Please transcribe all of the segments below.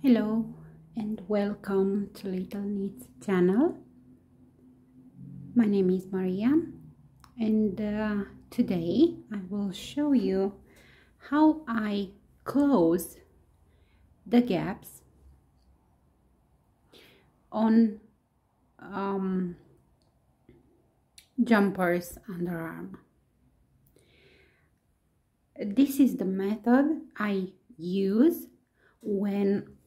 Hello and welcome to Little Knits channel. My name is Maria and uh, today I will show you how I close the gaps on um, jumpers underarm. This is the method I use when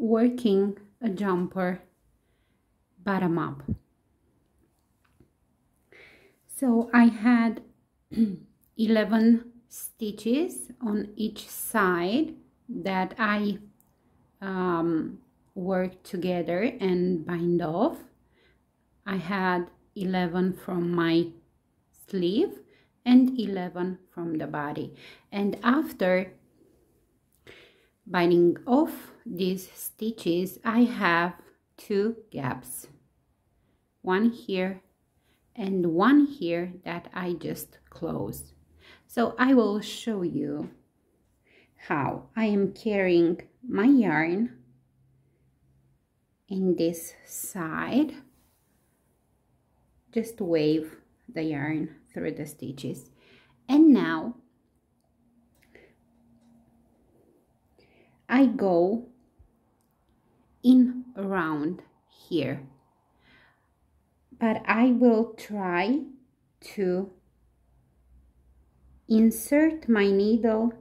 working a jumper bottom up. So I had 11 stitches on each side that I um, worked together and bind off. I had 11 from my sleeve and 11 from the body. And after binding off these stitches I have two gaps. One here and one here that I just closed so I will show you how I am carrying my yarn in this side. Just wave the yarn through the stitches. And now I go in around here. But I will try to insert my needle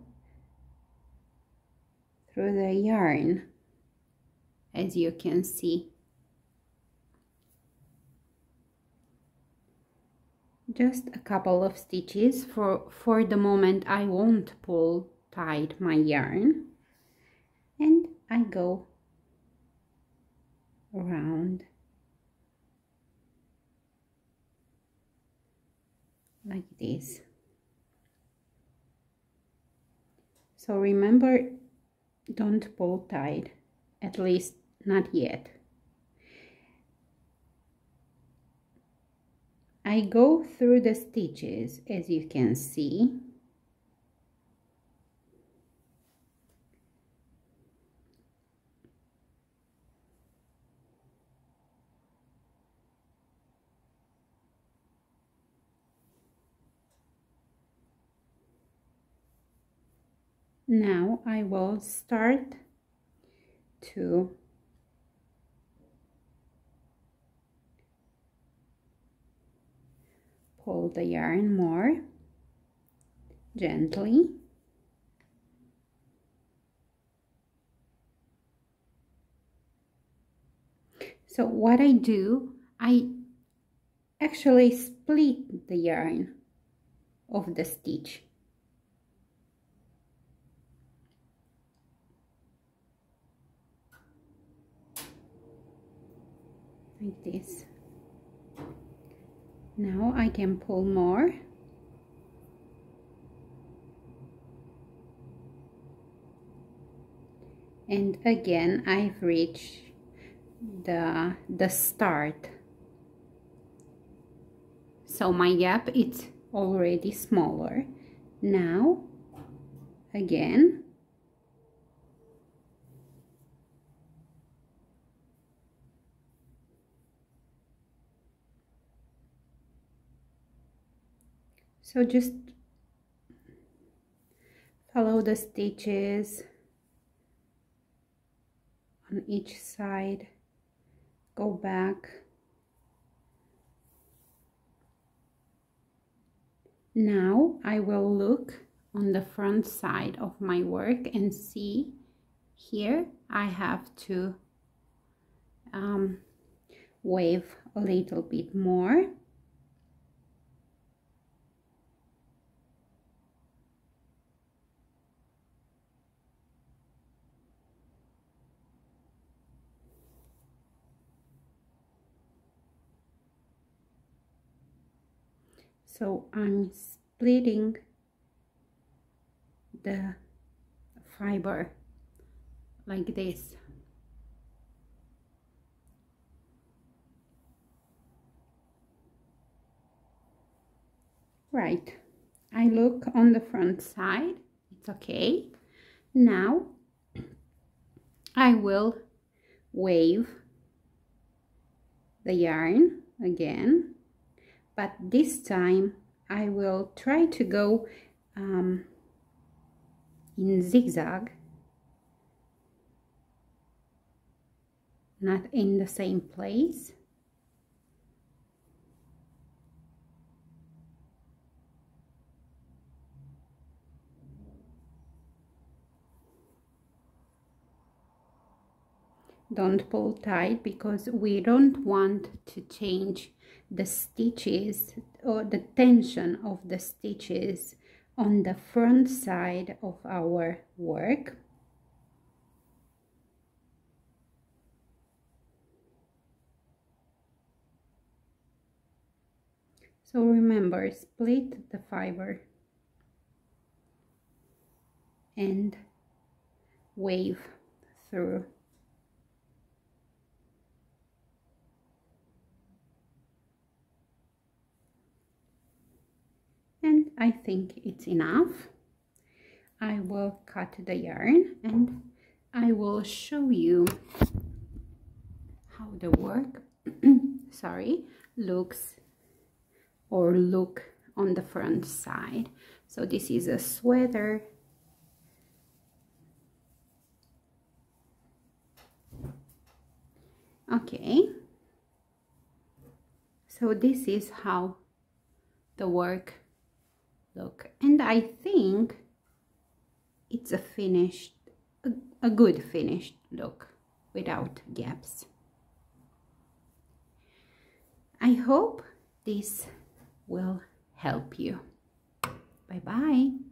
through the yarn as you can see. Just a couple of stitches for for the moment I won't pull tight my yarn and I go around like this. So remember don't pull tight at least not yet. I go through the stitches as you can see now I will start to pull the yarn more gently. So what I do I actually split the yarn of the stitch like this. Now I can pull more. And again I've reached the the start. So my gap is already smaller. Now again so just follow the stitches on each side. Go back. Now I will look on the front side of my work and see here I have to um, wave a little bit more so I'm splitting the fiber like this. Right. I look on the front side. It's okay. Now I will wave the yarn again but this time I will try to go um, in zigzag. Not in the same place don't pull tight because we don't want to change the stitches or the tension of the stitches on the front side of our work. So remember split the fiber and wave through and I think it's enough. I will cut the yarn and I will show you how the work sorry looks or look on the front side. So this is a sweater. Okay. So this is how the work look and I think it's a finished a, a good finished look without gaps. I hope this will help you. Bye bye